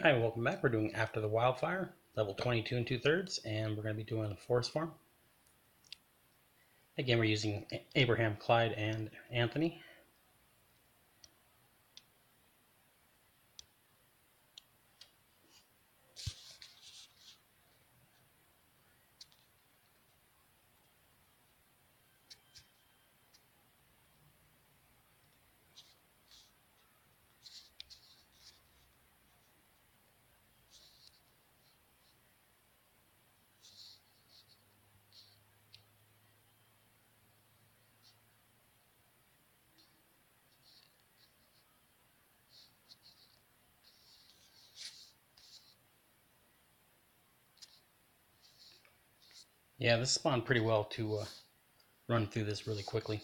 Hi, welcome back. We're doing After the Wildfire, level 22 and 2 thirds, and we're going to be doing the forest farm. Again, we're using Abraham, Clyde, and Anthony. Yeah, this spawned pretty well to uh, run through this really quickly.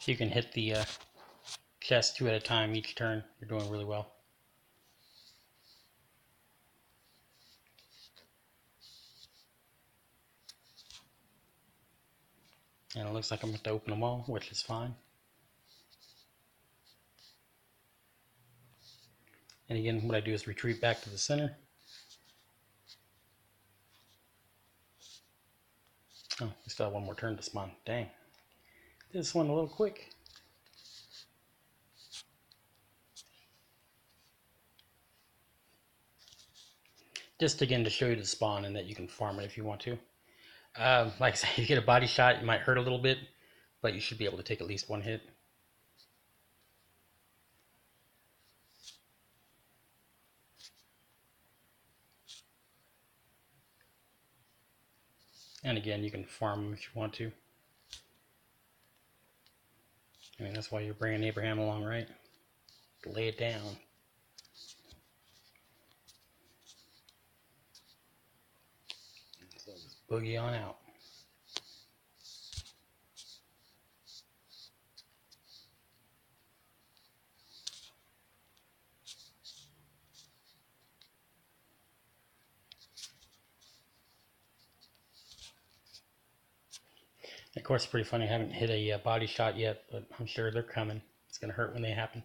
If you can hit the uh, chest two at a time each turn, you're doing really well. And it looks like I'm going to open them all, which is fine. And again, what I do is retreat back to the center. Oh, we still have one more turn to spawn. Dang. This one a little quick. Just again to show you the spawn and that you can farm it if you want to. Um, like I said, if you get a body shot, it might hurt a little bit, but you should be able to take at least one hit. And again, you can farm them if you want to. I mean, that's why you're bringing Abraham along, right? Lay it down. So just boogie on out. Of course, it's pretty funny. I haven't hit a uh, body shot yet, but I'm sure they're coming. It's going to hurt when they happen.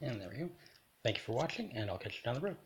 And there we go. Thank you for watching, and I'll catch you down the road.